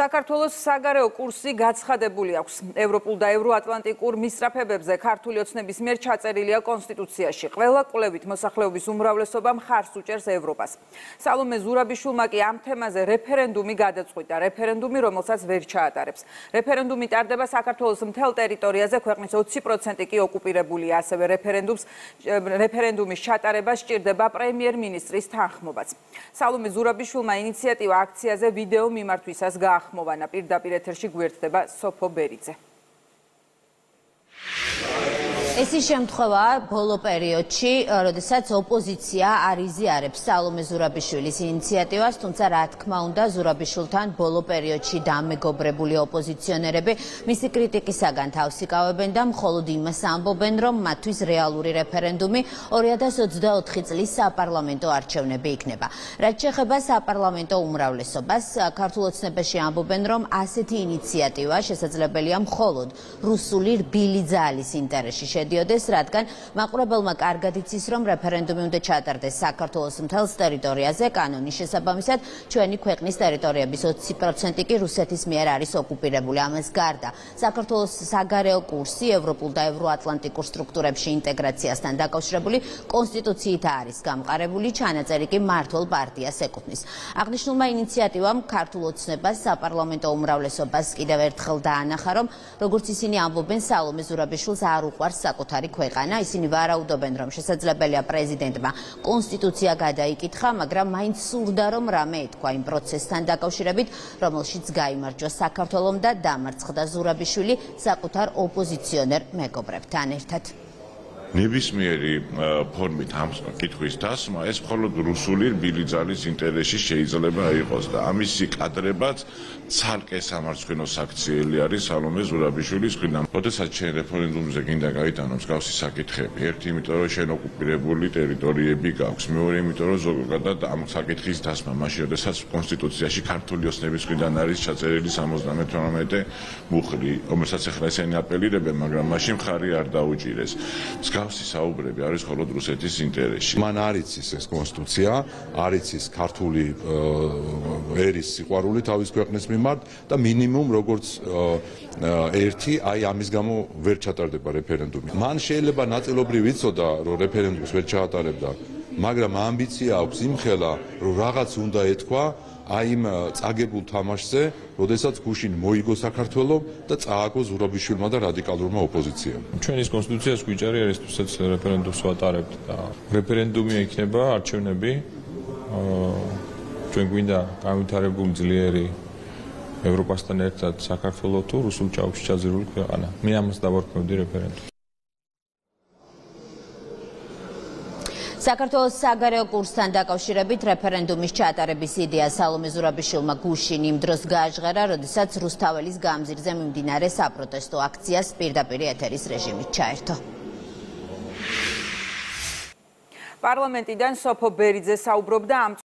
საქართველოს საგარეო კურსი გაცხადებული აქვს. ევროპულ და ევროატლანტიკურ მისწრაფებებზე ქართული ოცნების მიერ ჩაწერილია კონსტიტუციაში. ყველა კვლევით მოსახლეობის უმრავლესობა მხარს უჭერს ევროპას. სალომე ზურაბიშვილმა კი ამ თემაზე რეფერენდუმი გადაწყვიტა, რეფერენდუმი, რომელსაც ვერ ჩაატარებს. რეფერენდუმი ტარდება საქართველოს მთელ ტერიტორიაზე, ქვეყნის 20% კი ოკუპირებულია, ასევე რეფერენდუმს რეფერენდუმის ჩატარება სჭირდება პრემიერ-მინისტრის თანხმობაც. სალომე ზურაბიშვილმა ინიციატივა აქციაზე ვიდეო მიმართვისას გაახ ახმოვანა პირდაპირ ეთერში გვერდდება სოფო ბერიძე ეს ის შემთხვევაა ბოლო პერიოდში, როდესაც ოპოზიცია არ იზიარებს სალომე ზურაბიშვილის ინიციატივას, თუმცა რა თქმა უნდა, ზურაბიშვილთან ბოლო პერიოდში დამეგობრებული ოპოზიციონერები მისი კრიტიკისაგან თავს იკავებენ და მხოლოდ იმას ამბობენ, რომ მათთვის რეალური რეფერენდუმი 2024 წლის საპარლამენტო არჩევნები იქნება. რაც შეეხება საპარლამენტო უმრავლესობას, ქართულ ოცნებაში ამბობენ, რომ ასეთი ინიციატივა შესაძლებელია მხოლოდ რუსული რბილი ძალის ინტერესში შედგება შედიოდეს, რადგან მაყურებელმა კარგად იცის, რომ რეფერენდუმი უნდა ჩატარდეს საქართველოს მთელს ტერიტორიაზე, კანონის შესაბამისად, ჩვენი ქვეყნის ტერიტორიების 20% კი რუსეთის მიერ არის ოკუპირებული. ამას გარდა, საქართველოს საგარეო კურსი ევროპულ და ევროატლანტიკურ სტრუქტურებში ინტეგრაციასთან დაკავშირებული კონსტიტუციით არის გამყარებული, ჩანაწერი კი მართლ პარტიას ეკუთვნის. აღნიშნულმა ინიციატივამ ქართულ ოცნებას საპარლამენტო უმრავლესობას კიდევ ერთხელ დაანახა, რომ როგორც ისინი ამბობენ, სალომე ზურაბიშვილს არ უყვარს საკუთარი ქვეყანა. ისინი ვარაუდობენ, რომ შესაძლებელია პრეზიდენტმა კონსტიტუცია გადაიკითხა, მაგრამ მაინც სურდა, რომ რამე ეთქვა იმ პროცესთან დაკავშირებით, რომელშიც გამარჯვა საქართველოს და დამარცხდა ზურაბიშვილი საკუთარ ოპოზიციონერ მეგობრებთან ერთად. ნებისმიერი ფორმით ამ კითხვის დასმა ეს მხოლოდ რუსული რბილი ძალის ინტერესში შეიძლება იყოს და ამისი კადრებაც ცალკე სამართლიანო საქციელი არის სალომე ზურაბიშვილის მხრიდან. როდესაც ჩვენ რეფერენდუმზე გინდა გაიტანო მსგავსი საკითხები, ერთი იმიტომ რომ შენ ოკუპირებული ტერიტორიები გაქვს, მეორე იმიტომ რომ ზოგადად ამ საკითხის დასმა მაშინ როდესაც კონსტიტუციაში ქართული ოსნების მხრიდან არის ჩაწერილი 78 მუხლი, რომელსაც ახლა ესენი აპელირებენ, მაგრამ მაშინ ხარი არ დაუჭირეს. მსგავსი საუბრები არის მხოლოდ რუსეთის ინტერესში. მან არის ეს კონსტიტუცია, არის ის ქართული ერის სიყვარული თავის ქვეყნის მიმართ და მინიმუმ როგორც ერთი აი ამის გამო ვერ ჩატარდება რეფერენდუმი. მან შეიძლება ნაწილობრივ იცოდა რომ რეფერენდუმს ვერ ჩაატარებდა, მაგრამ ამბიცია აქვს იმხელა რომ რაღაც უნდა ეთქვა აი იმ წაგებულ თამაშზე, როდესაც გუშინ მოიგო საქართველოს და წააგო ზურაბიშვილმა და რადიკალურმა ოპოზიციამ. ჩვენის კონსტიტუციას გვიჭარი არის თუსაც რეფერენდუმს ვატარებთ და რეფერენდუმი იქნება არჩევნები. ჩვენ გვინდა განვითარებული ძლიერი ევროპასთან ერთად საქართველოს თუ რუსულ ჭაობში ჩაძირული ქვეყანა. მე ამას დავარქმევდი რეფერენდუმს. საქართველოს საგარეო კურსთან დაკავშირებით რეფერენდუმის ჩატარების იდეა სალომე ზურაბიშვილმა გუშინ იმ დროს გააჟღერა, როდესაც რუსთაველის გამზირზე მიმდინარე საპროტესტო აქციას პირდაპირ ეთერის რეჟიმით ჩაერთო. პარლამენტიდან სოფო ბერიძე საუბრობდა ამ